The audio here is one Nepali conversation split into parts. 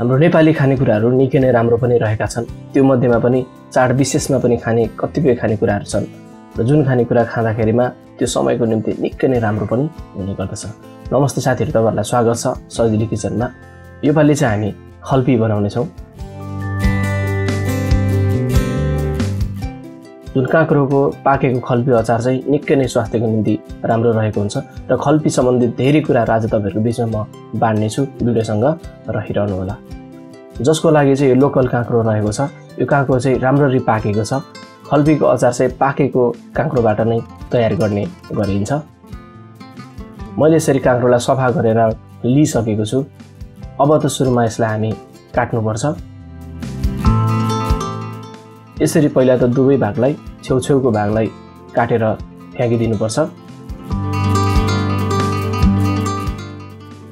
हाम्रो नेपाली खानेकुराहरू निकै नै राम्रो पनि रहेका छन्। त्यो मध्येमा पनि चाड विशेषमा पनि खाने कतिपय खानेकुराहरू छन् र जुन खानेकुरा खाँदाखेरिमा त्यो समयको निम्ति निकै नै राम्रो पनि हुने गर्दछ। नमस्ते साथीहरू तपाईँहरूलाई स्वागत छ सजिलो किचनमा। योपालि चाहिँ हामी खल्पी बनाउनेछौँ। जुन काँक्रोको पाकेको खल्पी अचार चाहिँ निकै नै स्वास्थ्यको निम्ति राम्रो रहेको हुन्छ र खल्पी सम्बन्धित धेरै कुराहरू आज तपाईँहरूको बिचमा म बाँड्नेछु भिडियोसँग रहिरहनु होला जसको लागि चाहिँ यो लोकल काँक्रो रहेको छ यो काँक्रो चाहिँ राम्ररी पाकेको छ। खल्पीको अचार चाहिँ पाकेको काँक्रोबाट नै तयार गर्ने गरिन्छ। मैले यसरी काँक्रोलाई सफा गरेर लिइसकेको छु। अब त सुरुमा यसलाई हामी काट्नुपर्छ। यसरी पहिला त दुवै भागलाई छेउछेउको भागलाई काटेर फ्याँकिदिनुपर्छ।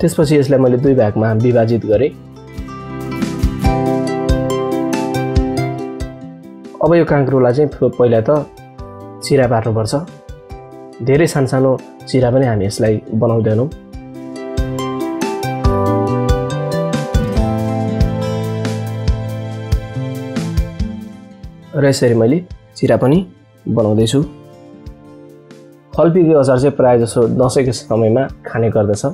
त्यसपछि यसलाई मैले दुई भागमा विभाजित गरेँ। अब यो काँक्रोलाई चाहिँ पहिला त चिरा पार्नुपर्छ। धेरै सानसानो चिरा पनि हामी यसलाई बनाउँदैनौँ। र यसरी मैले चिरा पनि बनाउँदैछु। फलपीको अचार चाहिँ प्रायः जसो दसैँको समयमा खाने गर्दछ।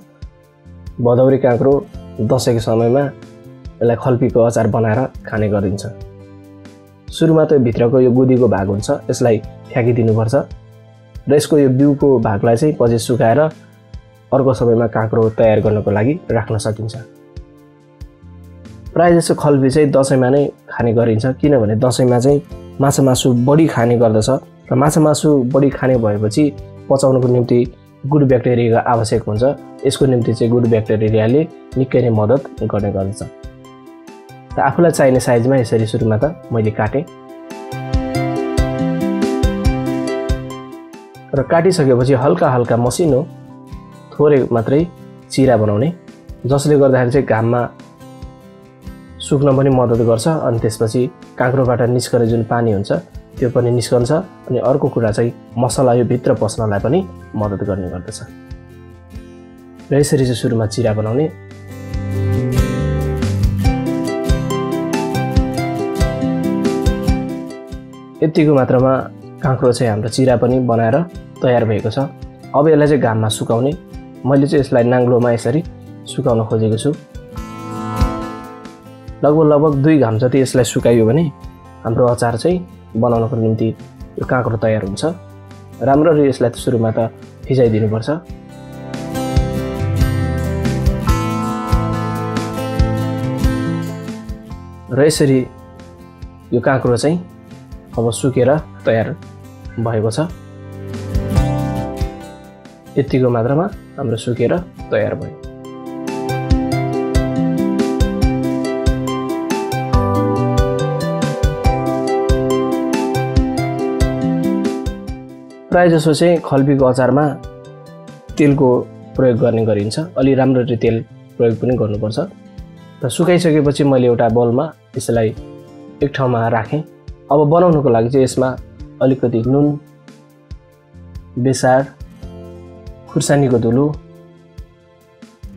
भदौरे काँक्रो दसैँको समयमा यसलाई खल्पीको अचार बनाएर खाने गरिन्छ। सुरुमा त भित्रको यो गुदीको भाग हुन्छ यसलाई फ्याँकिदिनुपर्छ। र यसको यो बिउको भागलाई चाहिँ पछि सुकाएर अर्को समयमा काँक्रो तयार गर्नको लागि राख्न सकिन्छ। प्रायः जस्तो खल्पी चाहिँ दसैँमा नै खाने गरिन्छ। किनभने दसैँमा चाहिँ माछा मासु बढी खाने गर्दछ र माछा मासु बढी खाने भएपछि पचाउनको निम्ति गुड ब्याक्टेरियाको आवश्यक हुन्छ। यसको निम्ति चाहिँ गुड ब्याक्टेरियाले निकै नै मद्दत गर्ने गर्दछ। र आफूलाई चाहिने साइजमा यसरी सुरुमा त मैले काटेँ। र काटिसकेपछि हल्का हल्का मसिनो थोरै मात्रै चिरा बनाउने। जसले गर्दाखेरि चाहिँ घाममा सुक्न पनि मद्दत गर्छ अनि त्यसपछि काँक्रोबाट निस्कने जुन पानी हुन्छ त्यो पनि निस्कन्छ अनि अर्को कुरा चाहिँ मसला यो भित्र पस्नलाई पनि मद्दत गर्ने गर्दछ। र यसरी चाहिँ सुरुमा चिरा बनाउने। यतिको मात्रामा काँक्रो चाहिँ हाम्रो चिरा पनि बनाएर तयार भएको छ। अब यसलाई चाहिँ घाममा सुकाउने। मैले चाहिँ यसलाई नाङ्लोमा यसरी सुकाउन खोजेको छु। लगभग लगभग दुई घाम जति यसलाई सुकाइयो भने हाम्रो अचार चाहिँ बनाउनको निम्ति यो काँक्रो तयार हुन्छ। राम्ररी यसलाई सुरुमा त फिजाइदिनुपर्छ। र यसरी यो काँक्रो चाहिँ अब सुकेर तयार भएको छ। यतिको मात्रामा हाम्रो सुकेर तयार भयो। प्रायः जसो चाहिँ खल्पीको अचारमा तेलको प्रयोग गर्ने गरिन्छ। अलि राम्ररी तेल प्रयोग पनि गर्नुपर्छ। र सुकाइसकेपछि मैले एउटा बलमा यसलाई एक ठाउँमा राखेँ। अब बनाउनुको लागि चाहिँ यसमा अलिकति नुन बेसार खुर्सानीको धुलो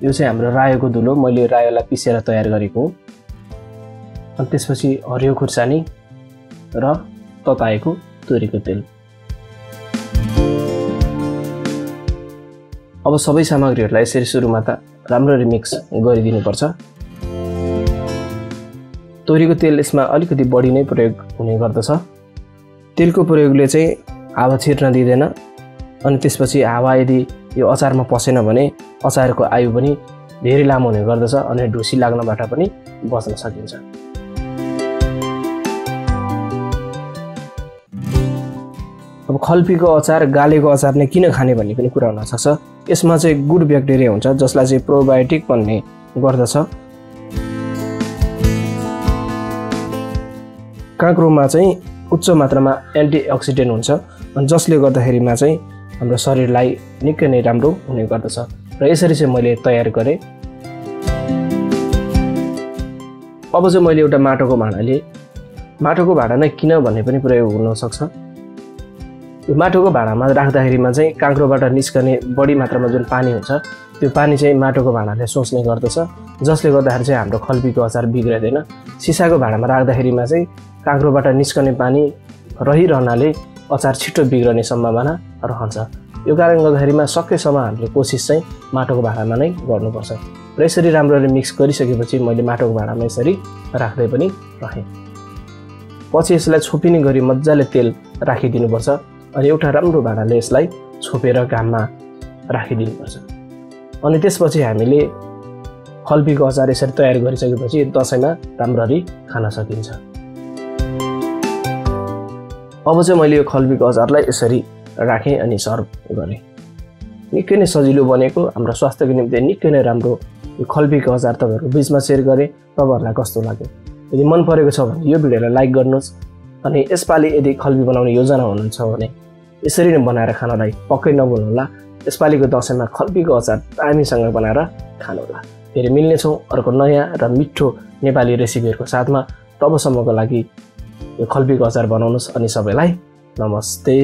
यो चाहिँ हाम्रो रायोको धुलो। मैले रायोलाई पिसेर तयार गरेको हुँ। अनि त्यसपछि हरियो खुर्सानी र तताएको तोरीको तेल। अब सबै सामग्रीहरूलाई यसरी सुरुमा त राम्ररी मिक्स गरिदिनुपर्छ। तोरीको तेल यसमा अलिकति बढी नै प्रयोग हुने गर्दछ। तेलको प्रयोगले चाहिँ हावा छिर्न दिँदैन अनि त्यसपछि हावा यदि यो अचारमा पसेन भने अचारको आयु पनि धेरै लामो हुने गर्दछ अनि ढुसी लाग्नबाट पनि बच्न सकिन्छ। खल्पीको अचार गालेको अचार नै किन खाने भन्ने पनि कुरा हुनसक्छ यसमा चाहिँ गुड ब्याक्टेरिया हुन्छ जसलाई चाहिँ प्रोबायोटिक भन्ने गर्दछ। काँक्रोमा चाहिँ उच्च मात्रामा एन्टिअक्सिडेन्ट हुन्छ अनि जसले गर्दाखेरिमा चाहिँ हाम्रो शरीरलाई निकै नै राम्रो हुने गर्दछ। र यसरी चाहिँ मैले तयार गरेँ। अब चाहिँ मैले एउटा माटोको भाँडा लिएँ माटोको भाँडा नै किन भन्ने पनि प्रयोग हुनसक्छ माटोको भाँडामा राख्दाखेरिमा चाहिँ काँक्रोबाट निस्कने बढी मात्रामा जुन पानी हुन्छ त्यो पानी चाहिँ माटोको भाँडाले सोच्ने गर्दछ जसले गर्दाखेरि चाहिँ हाम्रो खल्पीको अचार बिग्रिँदैन। सिसाको भाँडामा राख्दाखेरिमा चाहिँ काँक्रोबाट निस्कने पानी रहिरहनाले अचार छिटो बिग्रने सम्भावना रहन्छ। यो कारणले गर्दाखेरिमा सकेसम्म हामीले कोसिस चाहिँ माटोको भाँडामा नै गर्नुपर्छ। र यसरी राम्ररी मिक्स गरिसकेपछि मैले माटोको भाँडामा यसरी राख्दै पनि रहेँ। पछि यसलाई छोपिने गरी मजाले तेल राखिदिनुपर्छ। अनि एउटा राम्रो भाँडाले यसलाई छोपेर घाममा राखिदिनुपर्छ। अनि त्यसपछि हामीले खल्पीको अचार यसरी तयार गरिसकेपछि दसैँमा राम्ररी खान सकिन्छ। अब चाहिँ मैले यो खल्पीको अचारलाई यसरी राखेँ अनि सर्भ गरेँ। निकै नै सजिलो बनेको हाम्रो स्वास्थ्यको निम्ति निकै नै राम्रो यो खल्पीको अचार तपाईँहरूको बिचमा सेयर गरेँ तपाईँहरूलाई कस्तो लाग्यो? यदि मन परेको छ भने यो भिडियोलाई लाइक गर्नुहोस्। अनि यसपालि यदि खल्पी बनाउने योजना हुनुहुन्छ भने यसरी नै बनाएर खानलाई पक्कै नभुल्नुहोला यसपालिको दसैँमा खल्पीको अचार दामीसँग बनाएर खानुहोला फेरि मिल्नेछौँ अर्को नयाँ र मिठो नेपाली रेसिपीहरूको साथमा। तबसम्मको लागि यो खल्पीको अचार बनाउनुहोस् अनि सबैलाई नमस्ते।